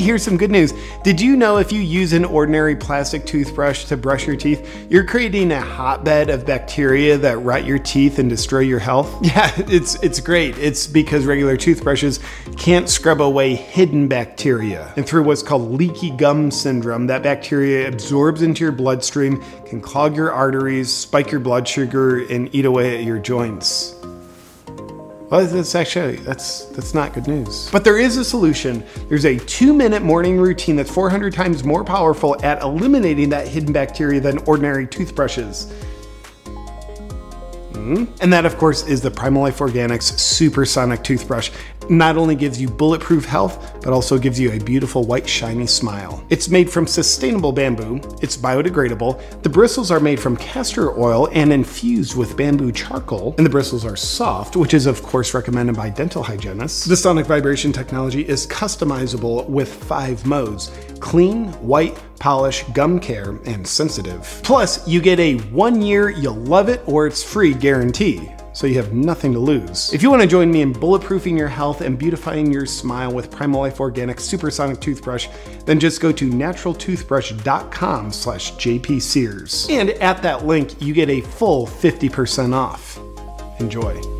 Here's some good news. Did you know if you use an ordinary plastic toothbrush to brush your teeth, you're creating a hotbed of bacteria that rot your teeth and destroy your health? Yeah, it's it's great. It's because regular toothbrushes can't scrub away hidden bacteria. And through what's called leaky gum syndrome, that bacteria absorbs into your bloodstream, can clog your arteries, spike your blood sugar, and eat away at your joints. Well, that's actually that's that's not good news. But there is a solution. There's a two-minute morning routine that's 400 times more powerful at eliminating that hidden bacteria than ordinary toothbrushes. Mm-hmm. And that, of course, is the Primal Life Organics Supersonic Toothbrush. Not only gives you bulletproof health, but also gives you a beautiful white shiny smile. It's made from sustainable bamboo, it's biodegradable, the bristles are made from castor oil and infused with bamboo charcoal, and the bristles are soft, which is of course recommended by dental hygienists. The sonic vibration technology is customizable with five modes clean, white, polish, gum care, and sensitive. Plus, you get a one year, you'll love it or it's free guarantee so you have nothing to lose. If you want to join me in bulletproofing your health and beautifying your smile with Primal Life Organic Supersonic Toothbrush, then just go to naturaltoothbrush.com slash jpsears. And at that link, you get a full 50% off. Enjoy.